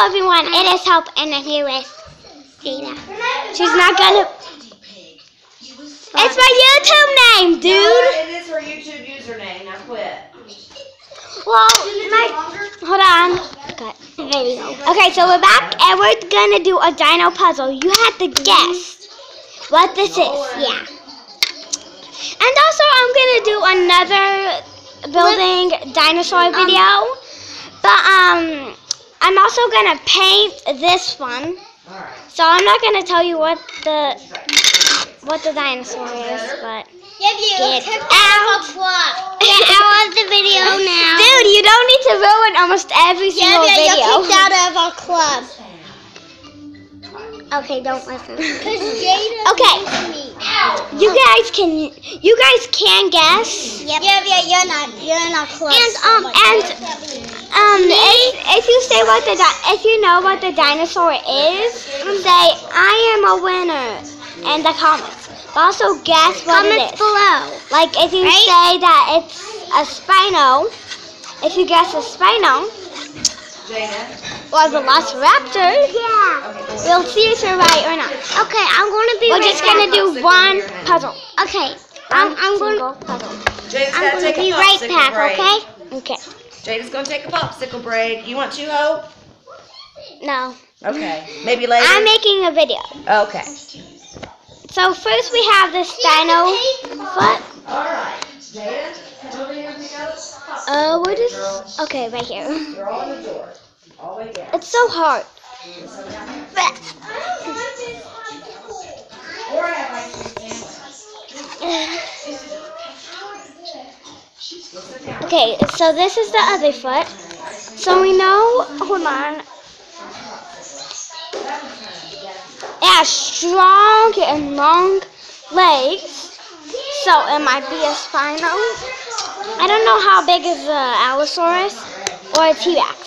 Hello everyone, it is Hope and I'm here with Dana. She's not gonna It's my YouTube name, dude! No, it is her YouTube username. Now quit. Well, my hold on. Okay, there we go. Okay, so we're back and we're gonna do a dino puzzle. You have to guess what this is. Yeah. And also I'm gonna do another building dinosaur video. But um I'm also gonna paint this one. So I'm not gonna tell you what the what the dinosaur is, but get out. Get out of the video now. Dude, you don't need to ruin almost every single video. Yeah, you're kicked out of our club. Okay, don't listen. Because Jada Okay. me. You guys can you guys can guess. Yep. Yeah, yeah, you're not, you're not club. And um and um if, if you say what the if you know what the dinosaur is, say I am a winner in the comments. But also guess what it Comments is. below. Like if you Right? say that it's a spino, if you guess a spino Jada. Or the velociraptor, Yeah. We'll see if you're right or not. Okay, I'm going to be We're right just gonna do one puzzle. Okay, I'm, I'm going Single puzzle. Jada's I'm gotta going take to a be right back, break. okay? Okay. Jada's gonna take a popsicle break. You want to, Hope? No. Okay. Maybe later. I'm making a video. okay. So first we have this dino foot. Alright. Jada, come over here and pick up. Uh, what is? Okay, right here. You're all in the door. It's so hard. Okay, so this is the other foot. So we know. Hold on. It has strong and long legs. So it might be a spino. I don't know how big is a Allosaurus or a T-Rex.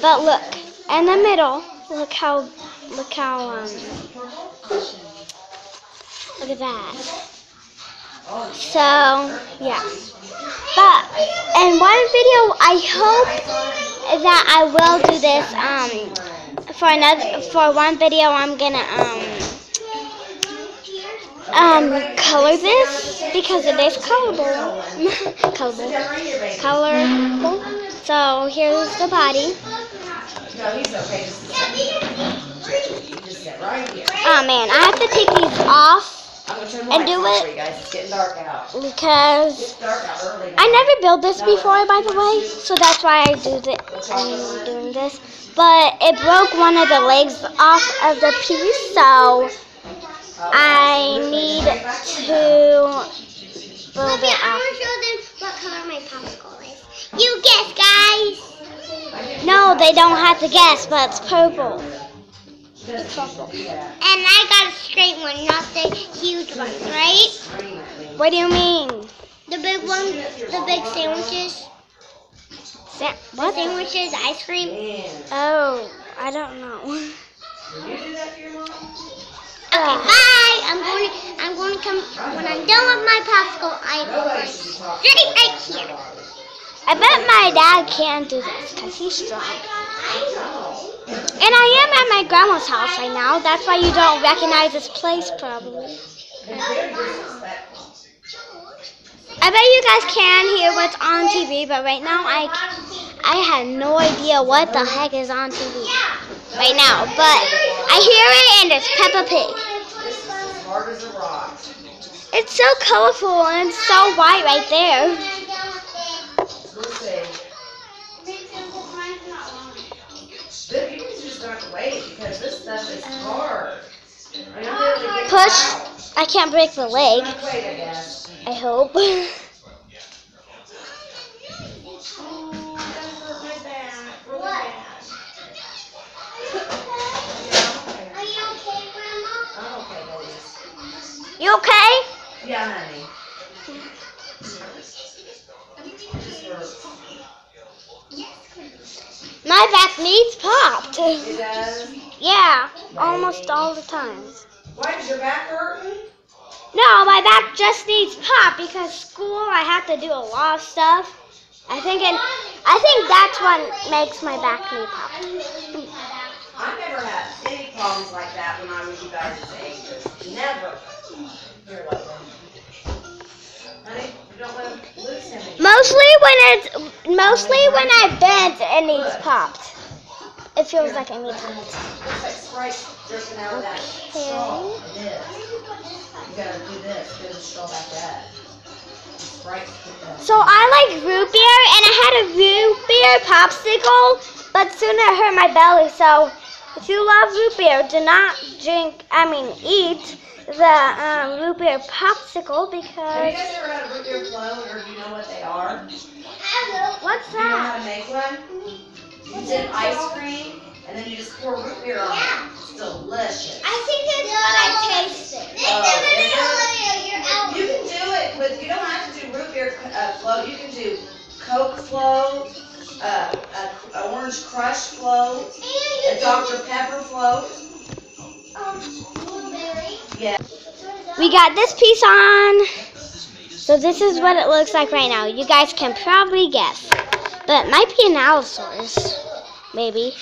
But look, in the middle, look how, look how, um, look at that. So, yeah. But in one video, I hope that I will do this, um, for another, for one video, I'm gonna, um, um, color this because it is colorable. colorable. Colorable. So here's the body. No, he's okay. Just. You just sit right here. Oh man, I have to take these off I'm gonna turn the And do it. for you guys. It's getting dark out. because It's dark out early. I never built this before, by the way. So that's why I do the, I'm doing this. But it broke one of the legs off of the piece, so oh, I need to build it I'm off. going to show them what color my popsicle is. You guess, guys. No, they don't have to guess, but it's purple. And I got a straight one, not the huge one, right? What do you mean? The big one, the big sandwiches. Sa- what? sandwiches, ice cream. Oh, I don't know. Did you do that for your mom? Okay, bye. I'm going. To, I'm going to come when I'm done with my popsicle. I will Nobody come should talk. straight right here. I bet my dad can do this because he's strong. And I am at my grandma's house right now. That's why you don't recognize this place probably. I bet you guys can hear what's on TV, but right now I, I have no idea what the heck is on TV right now. But I hear it and it's Peppa Pig. It's so colorful and so white right there. Just don't have to wait because this stuff is hard. I know that they get Push. I can't break the leg. I hope. Are you okay, Grandma? I'm okay. You okay? Yeah, honey. My back needs popped. It does. Yeah, almost all the time. Why is your back hurting? No, my back just needs pop because school I have to do a lot of stuff. I think it, I think that's what makes my back knee pop. I never had any problems like that when I was you guys' ages. Never. Mostly when it's mostly when I bend it needs popped. It feels like. It back up. Sprite. So I like root beer, and I had a root beer popsicle, but soon it hurt my belly. So if you love root beer, do not drink. I mean, eat the um, root beer popsicle because. Have you because guys ever had a root beer float, or do you know what they are? what's Do you know how to make one? You dip ice cream, and then you just pour root beer on it. It's delicious. I think it's what I tasted. Oh, You can do it with, you don't have to do root beer uh, float, you can do Coke float, uh, a, a orange crush float, a Dr. Pepper float. We got this piece on. So this is what it looks like right now. You guys can probably guess. But it might be an Allosaurus. Maybe.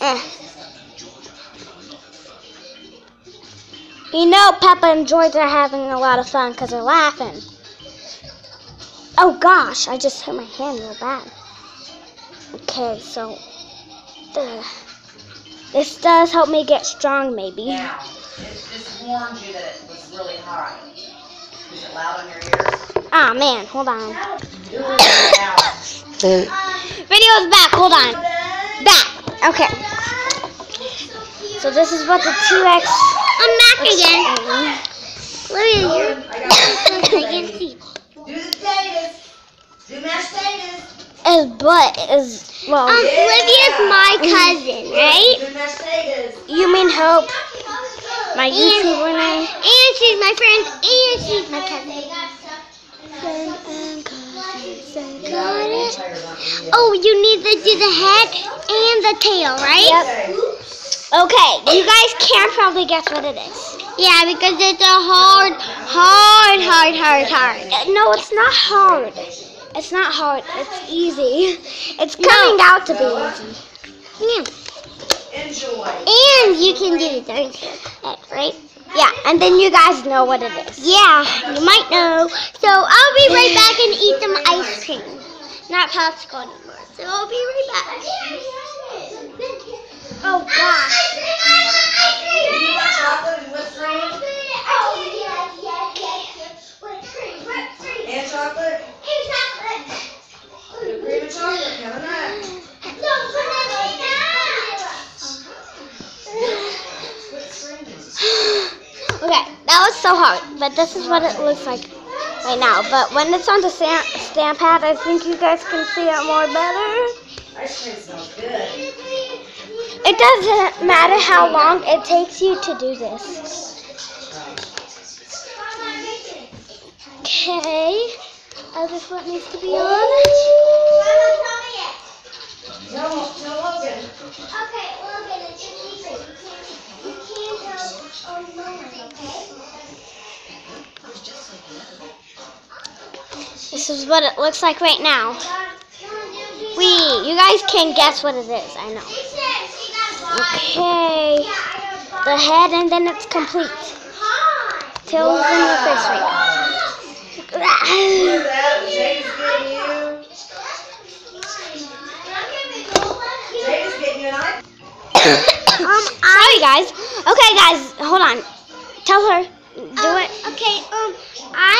Eh. You know Peppa and George are having a lot of fun because they're laughing. Oh gosh, I just hit my hand real bad. Okay, so this does help me get strong maybe. Now, it just warned you that it was really hot. Is it loud on your ears? Ah man, hold on. It was loud. Video's back, hold on. Back. Okay. So this is what the 2X I'm back again. Look at you. I got I can see. Do the potatoes. Do mashed potatoes. is butt is well Um, Olivia's my cousin, right? Do mashed you mean Hope, my And- YouTuber name. And she's my friend, and she's my cousin. Got it? Oh, you need to do the head and the tail, right? Yep. Okay, you guys can probably guess what it is. Yeah, because it's a hard, hard, hard, hard, hard. Uh, No, it's not hard. It's not hard. It's easy. It's coming out to be easy. Yeah. Enjoy. And you can do the right? Yeah, and then you guys know what it is. Yeah, you might know. So I'll be right back and eat some ice cream. Not popsicle anymore. So I'll be right back. Oh gosh. Do you want chocolate and whipped cream? And chocolate? Whipped cream and chocolate coming up. Okay, that was so hard, but this is what it looks like right now. But when it's on the stamp, stamp pad, I think you guys can see it more better. It doesn't matter how long it takes you to do this. Okay, other foot needs to be on. This is what it looks like right now. We, you guys can guess what it is. I know. Okay, the head, and then it's complete. Tails in your face right now. at that. Jade's getting you. Jade's getting you an ice. um, sorry guys. Okay, guys, hold on. Tell her. Do it. Okay, um, I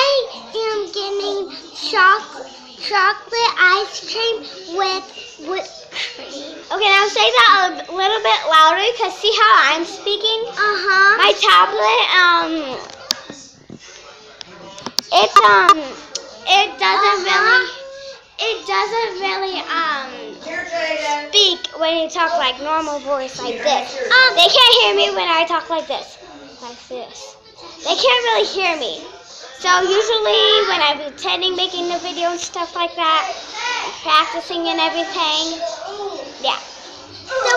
am getting chocolate chocolate ice cream with whipped cream. Okay, now say that a little bit louder, cause see how I'm speaking. Uh huh. My tablet, um, it um, it doesn't really, it doesn't really um speak when you talk like normal voice like this. Um, they can't hear me when I talk like this, like this. They can't really hear me. So usually when I'm pretending making the video and stuff like that, practicing and everything, yeah. So,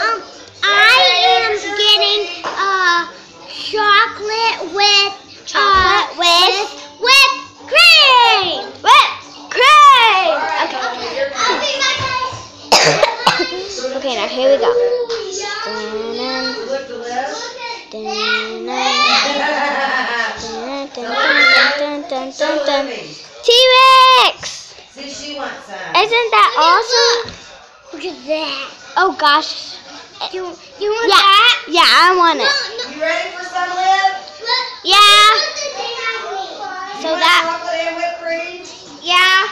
um, I am getting uh chocolate with chocolate with dun. T-Rex! See, she wants some. Isn't that awesome? Look at that. Oh gosh. You, you want Yeah, that? yeah, I want it. no. You ready for some, Liv? Look. Yeah, You So that- chocolate and whipped cream? yeah.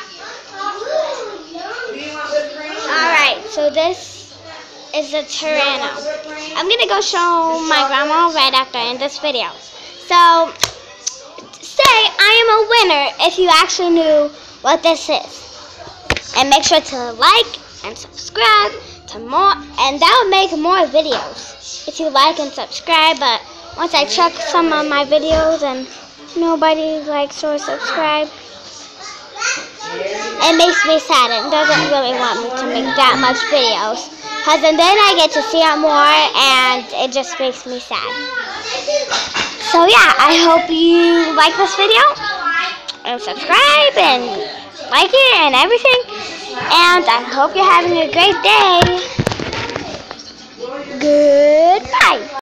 Do you want whipped cream? or All not? right, so this is a You Tyranno. I'm gonna go show my grandma right after in this video. So, say I am a winner if you actually knew what this is. And make sure to like and subscribe to more, and that will make more videos if you like and subscribe. But once I check some of my videos and nobody likes or subscribe, it makes me sad and doesn't really want me to make that much videos. Cause then I get to see it more and it just makes me sad. So yeah, I hope you like this video and subscribe and like it and everything. And I hope you're having a great day. Goodbye.